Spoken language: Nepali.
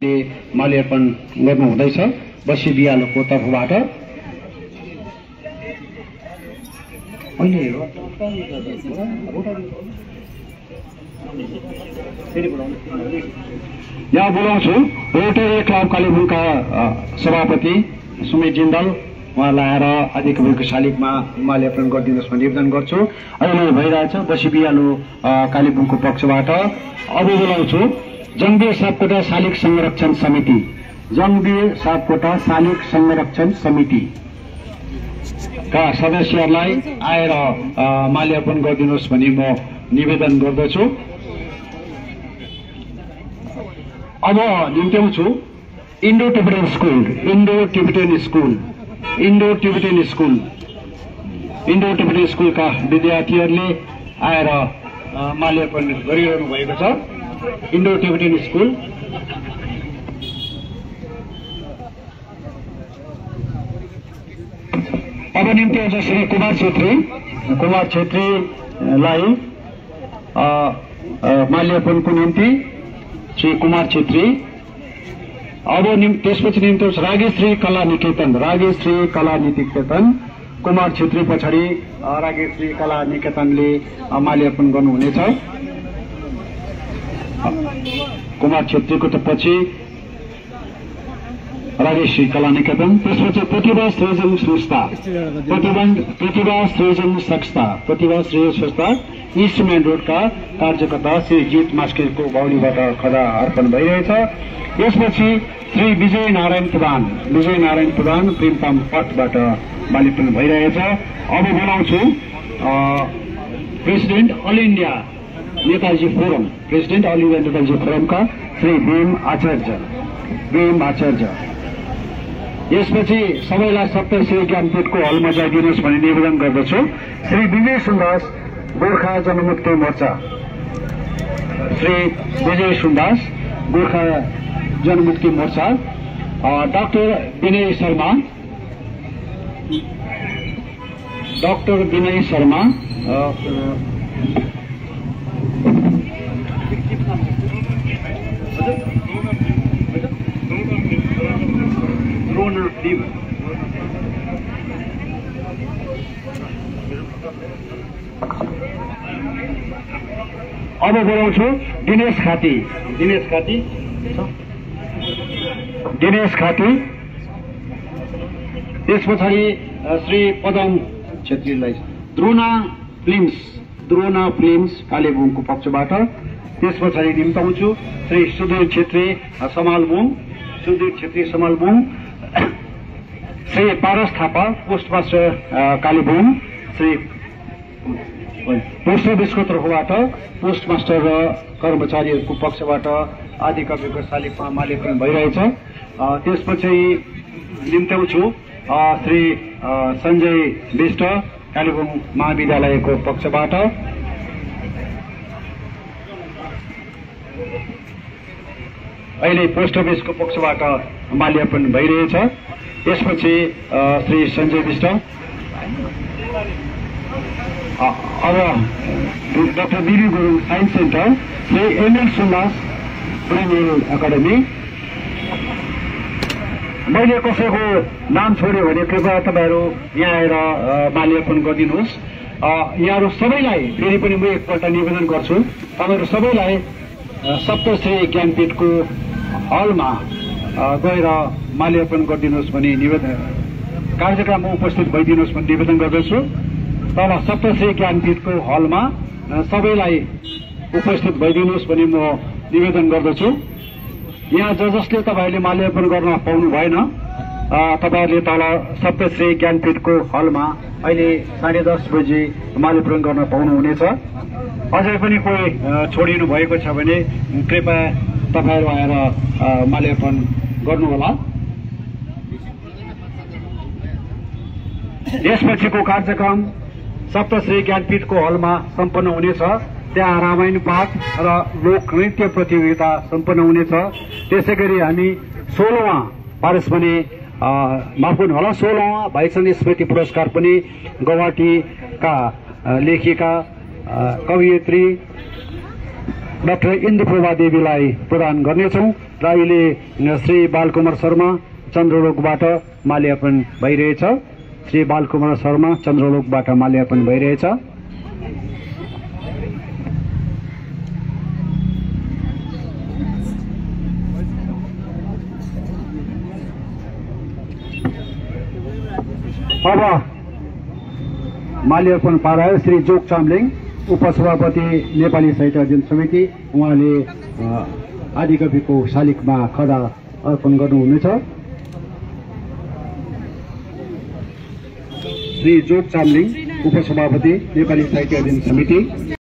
माल्यार्पण गर्नुहुँदैछ बसी बिहालोको तर्फबाट यहाँ बोलाउँछु रोटरी क्लब कालेबुङका सभापति सुमित जिन्दल उहाँलाई आएर आदिकविको शालिगमा माल्यार्पण गरिदिनुहोस् भन्ने निवेदन गर्छु। अहिले भइरहेछ बसी बिहालो कालेबुङको पक्षबाट। अब बोलाउँछु जङ्गबीर सापकोटा शालिग संरक्षण समिति। जङ्गबीर सापकोटा शालिग संरक्षण समिति। का सदस्यहरूलाई आएर माल्यार्पण गरिदिनुहोस् भनी म निवेदन गर्दछु। अब निम्त्याउँछु Indo Tibetan school Indo Tibetan school Indo Tibetan school. Indo Tibetan स्कुलका विद्यार्थीहरूले आएर माल्यार्पण गरिरहनु भएको छ। इन्डो टिबिटेन स्कुल अब निम्ति आउँछ श्री कुमार छेत्री कुमार छेत्रीलाई माल्यार्पणको निम्ति श्री कुमार छेत्री अब निम् त्यसपछि निम्ति आउँछ रागेश्री कला निकेतन रागेश्री कला निकेतन कुमार छेत्री पछाडि रागेश्री कला निकेतनले माल्यार्पण गर्नुहुनेछ कुमार छेत्रीको त पछि राजेश्री कला निकेतन त्यसपछि प्रतिभा सृजन संस्था प्रतिभा प्रतिभा सृजन संस्था प्रतिभा सृजन संस्था इस्ट मेन रोडका कार्यकर्ता श्री जित मास्केरको बाहुलीबाट खदा अर्पण भइरहेछ। यसपछि श्री विजय नारायण प्रधान। विजय नारायण प्रधान प्रेमताम पटबाट मालिकपन भइरहेछ। अब बोलाउँछु president all India. Netaji forum president all India Netaji फोरमका श्री भीम आचार्य। भीम आचार्य। यसपछि सबैलाई सप्तश्री ज्ञानपीठको हलमा जाइदिनुहोस् भनी निवेदन गर्दछु। श्री विजय सुन्दास गोर्खा जनमुक्ति मोर्चा। श्री विजय सुन्दास गोर्खा जनमुक्ति मोर्चा। डाक्टर विनय शर्मा। डाक्टर विनय शर्मा। अब बोलाउँछु दिनेश खाती। दिनेश खाती। दिनेश खाती। त्यस पछाडि श्री पदम छेत्रीलाई द्रोना फिल्म्स। द्रोना फिल्म्स कालेबुङको पक्षबाट। त्यस पछाडि निम्ताउँछु Shri Sudhir Chhetri Samalbung Sudhir Chhetri Samalbung Shri Paras Thapa post master Kalebung. Shri post अफिसको तर्फबाट पोस्ट मास्टर र कर्मचारीहरूको पक्षबाट आदि कविको माल्यार्पण भइरहेछ। त्यसपछि निम्त्याउँछु। श्री सञ्जय विष्ट कालेबुङ महाविद्यालयको पक्षबाट। अहिले पोस्ट अफिसको पक्षबाट माल्यार्पण भइरहेछ। यसपछि अ, श्री सञ्जय विष्ट। अब doctor B B Gurung science centre Shri M L Sundas academy मैले कसैको नाम छोड्यो भने कृपया तपाईँहरू यहाँ आएर माल्यार्पण गरिदिनुहोस्। यहाँहरू सबैलाई फेरि पनि म एकपल्ट निवेदन गर्छु तपाईँहरू सबैलाई सप्तश्री ज्ञानपीठको हलमा गएर माल्यार्पण गरिदिनुहोस् भनी निवेदन कार्यक्रममा उपस्थित भइदिनुहोस् भनी निवेदन गर्दछु। तल सप्तश्री ज्ञानपीठको हलमा सबैलाई उपस्थित भइदिनुहोस् भनी म निवेदन गर्दछु। यहाँ ज जसले तपाईँहरूले माल्यार्पण गर्न पाउनु भएन तपाईँहरूले तल सप्तश्री ज्ञानपीठको हलमा अहिले साढे दस बजी माल्यार्पण गर्न पाउनुहुनेछ। अझै पनि कोही छोडिनु भएको छ भने कृपया तपाईँहरू आएर माल्यार्पण गर्नुहोला। यसपछिको कार्यक्रम सप्तश्री ज्ञानपीठको हलमा सम्पन्न हुनेछ। त्यहाँ रामायण पाठ र लोक नृत्य प्रतियोगिता सम्पन्न हुनेछ। त्यसै गरी हामी सोह्रौँ पारस भने माफ गर्नु होला सोह्रौँ भाइचन्द स्मृति पुरस्कार पनि गौहाटीका अ, लेखिका कवयित्री डाक्टर इन्दुप्रभा देवीलाई प्रदान गर्नेछौँ र अहिले श्री बालकुमार शर्मा चन्द्रलोकबाट माल्यार्पण भइरहेछ। श्री बालकुमार शर्मा चन्द्रलोकबाट माल्यार्पण भइरहेछ। अब माल्यार्पण पारायण श्री जोग चामलिङ उपसभापति नेपाली साहित्य अध्ययन समिति उहाँले आदिकविको शालिगमा खदा अर्पण गर्नुहुनेछ। श्री जोग चामलिङ उपसभापति नेपाली साहित्य अध्ययन समिति।